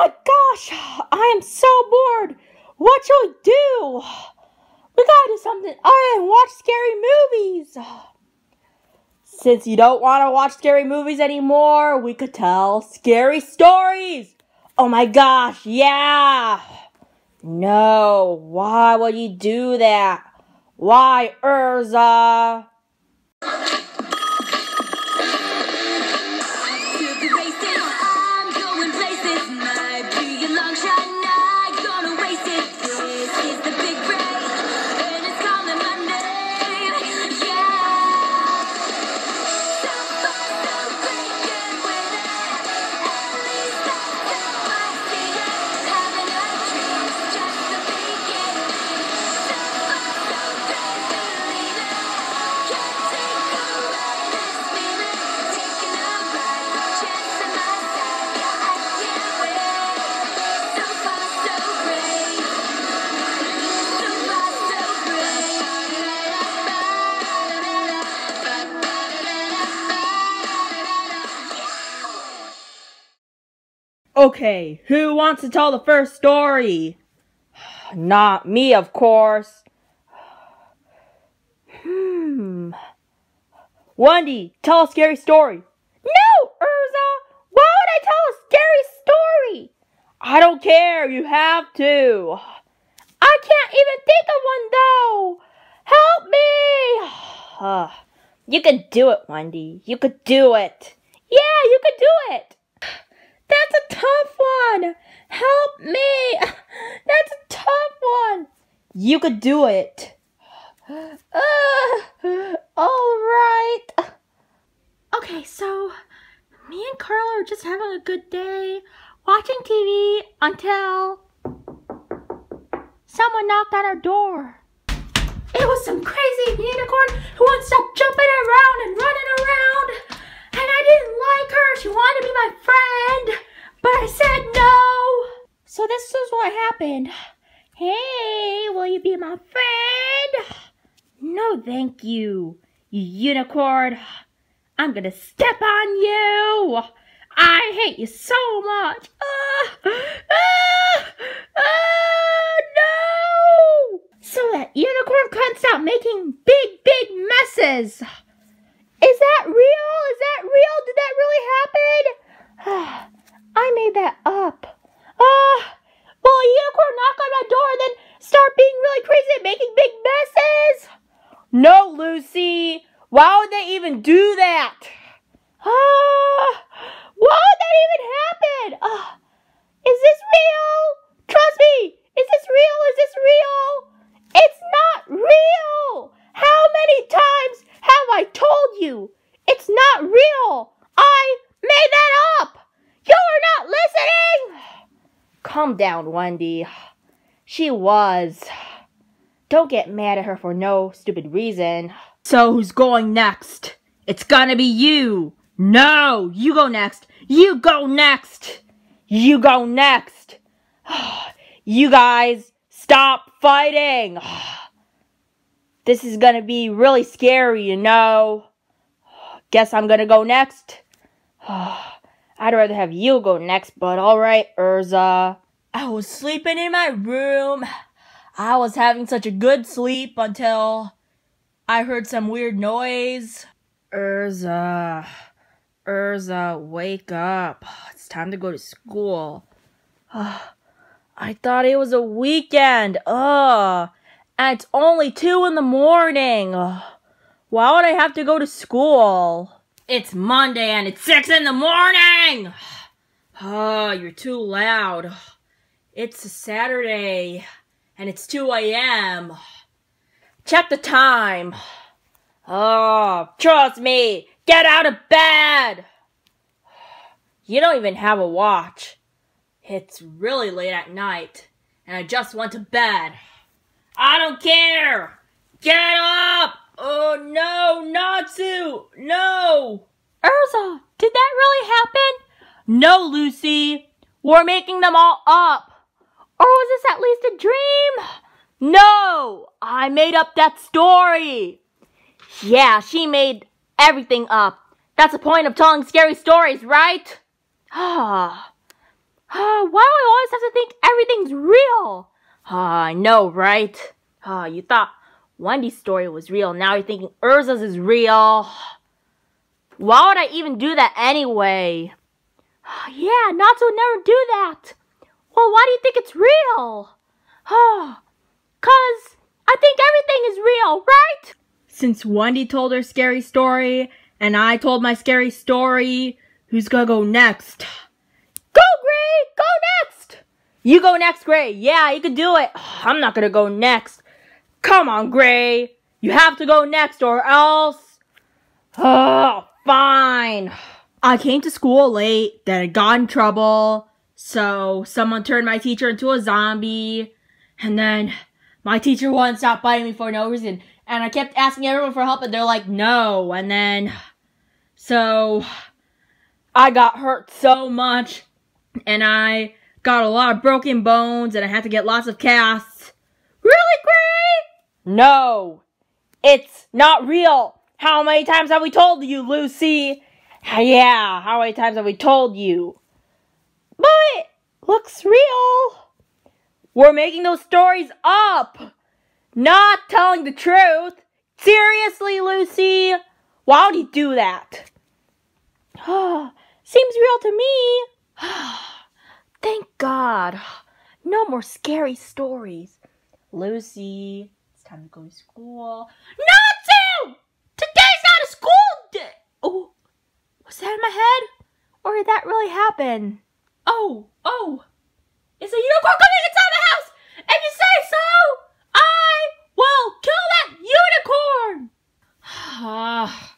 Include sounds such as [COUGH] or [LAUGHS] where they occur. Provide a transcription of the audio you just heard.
my gosh, I am so bored. What shall we do? We gotta do something other than watch scary movies. Since you don't want to watch scary movies anymore, we could tell scary stories. Oh my gosh, yeah. No, why would you do that? Why, Erza? Okay, who wants to tell the first story? [SIGHS] Not me, of course. [SIGHS] Hmm. Wendy, tell a scary story. No, Erza! Why would I tell a scary story? I don't care, you have to. [SIGHS] I can't even think of one, though. Help me! you could do it, Wendy. You could do it. Yeah, you could do it. That's a tough one. Help me. [LAUGHS] That's a tough one. You could do it. [SIGHS] Uh, all right. Okay, so me and Carla are just having a good day watching TV until someone knocked on our door. It was some crazy unicorn who wouldn't stop jumping around and running around. And I didn't like her. She wanted to be my friend. But I said no. So this is what happened. Hey, will you be my friend? No, thank you, you unicorn. I'm gonna step on you. I hate you so much. Ah, ah, ah, no! So that unicorn can't stop making big, big messes. Is that real? Is that real? Did that really happen? I made that up. Ah, uh, will a unicorn knock on my door and then start being really crazy and making big messes? No, Lucy. Why would they even do that? Ah, why would that even happen? Uh, is this real? Trust me. Is this real? Is this real? It's not real. How many times have I told you? It's not real. I made that up. You're not listening! Calm down, Wendy. She was. Don't get mad at her for no stupid reason. So who's going next? It's gonna be you. No, you go next. You go next. You go next. [SIGHS] You guys, stop fighting. [SIGHS] This is gonna be really scary, you know. [SIGHS] Guess I'm gonna go next. I'd rather have you go next, but alright, Erza. I was sleeping in my room. I was having such a good sleep until I heard some weird noise. Erza. Erza, wake up. It's time to go to school. [SIGHS] I thought it was a weekend. Ugh. And it's only 2 in the morning. [SIGHS] Why would I have to go to school? It's Monday and it's 6 in the morning! [SIGHS] Oh, you're too loud. It's a Saturday and it's 2 a.m. Check the time. Oh, trust me. Get out of bed. You don't even have a watch. It's really late at night and I just went to bed. I don't care. Get up. Oh no, Natsu! No! Erza, did that really happen? No, Lucy. We're making them all up. Or was this at least a dream? No! I made up that story. Yeah, she made everything up. That's the point of telling scary stories, right? [SIGHS] Ah. ah [SIGHS] why do I always have to think everything's real. Ah, I know, right? Ah, you thought Wendy's story was real. Now you're thinking Erza's is real. Why would I even do that anyway? [SIGHS] Yeah, Natsu would never do that. Well, why do you think it's real? Oh, [SIGHS] cause I think everything is real, right? Since Wendy told her scary story and I told my scary story, who's gonna go next? Go, Gray! Go next! You go next, Gray. Yeah, you can do it. [SIGHS] I'm not gonna go next. Come on, Gray. You have to go next or else. Oh, [SIGHS] fine. I came to school late, then I got in trouble. So someone turned my teacher into a zombie. And then my teacher [LAUGHS] wouldn't stop biting me for no reason. And I kept asking everyone for help and they're like, no. And then, so I got hurt so much. And I got a lot of broken bones and I had to get lots of casts. Really, Gray? No. It's not real. How many times have we told you, Lucy? Yeah, how many times have we told you? Looks real. We're making those stories up. Not telling the truth. Seriously, Lucy? Why would you do that? [GASPS] Seems real to me. [GASPS] Thank God. No more scary stories. Lucy, it's time to go to school. Not to! Today's not a school day! Oh, was that in my head? Or did that really happen? Oh, oh. It's a unicorn coming inside the house! If you say so, I will kill that unicorn! [SIGHS] Ah.